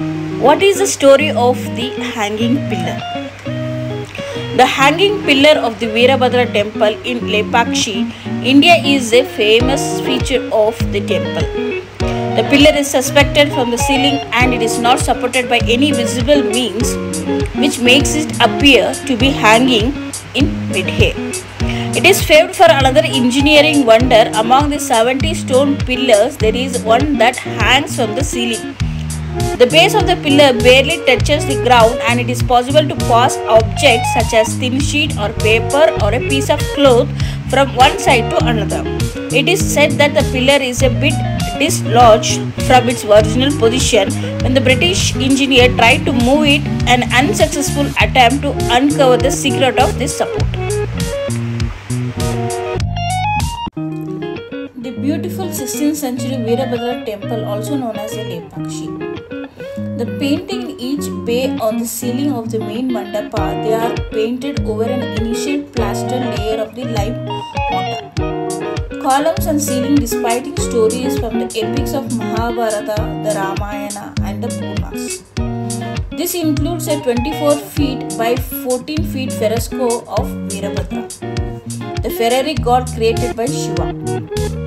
What is the story of the hanging pillar? The hanging pillar of the Veerabhadra temple in Lepakshi, India is a famous feature of the temple. The pillar is suspended from the ceiling and it is not supported by any visible means which makes it appear to be hanging in mid-air. It is famed for another engineering wonder. Among the 70 stone pillars, there is one that hangs from the ceiling. The base of the pillar barely touches the ground and it is possible to pass objects such as thin sheet or paper or a piece of cloth from one side to another. It is said that the pillar is a bit dislodged from its original position when the British engineer tried to move it, an unsuccessful attempt to uncover the secret of this support. The beautiful 16th century Veerabhadra temple, also known as the Lepakshi. The painting in each bay on the ceiling of the main mandapa, they are painted over an initial plaster layer of the lime mortar. Columns and ceiling displaying stories from the epics of Mahabharata, the Ramayana, and the Puranas. This includes a 24 feet by 14 feet fresco of Veerabhadra, the fiery god created by Shiva.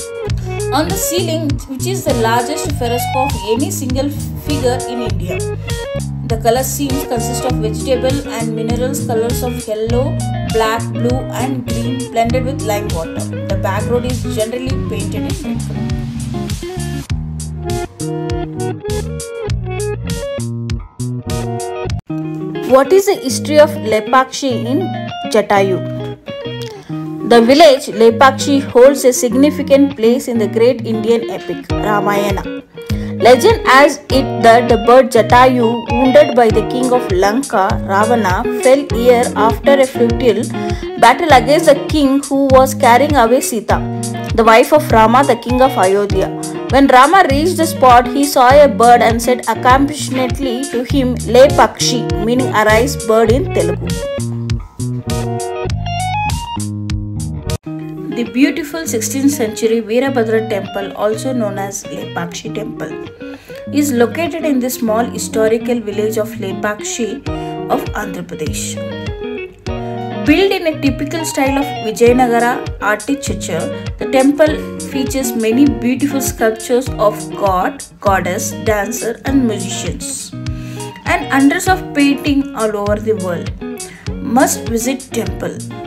On the ceiling, which is the largest fresco of any single figure in India, the color schemes consist of vegetable and minerals colors of yellow, black, blue, and green blended with lime water. The background is generally painted in red. What is the history of Lepakshi in Jatayu? The village Lepakshi holds a significant place in the great Indian epic Ramayana. Legend has it that the bird Jatayu, wounded by the king of Lanka, Ravana, fell here after a futile battle against the king who was carrying away Sita, the wife of Rama, the king of Ayodhya. When Rama reached the spot, he saw a bird and said accompassionately to him, Le Pakshi, meaning arise bird in Telugu. The beautiful 16th century Veerabhadra temple, also known as Lepakshi temple, is located in the small historical village of Lepakshi of Andhra Pradesh. Built in a typical style of Vijayanagara architecture, the temple features many beautiful sculptures of god, goddess, dancer, and musicians, and hundreds of paintings all over the world. Must visit temple.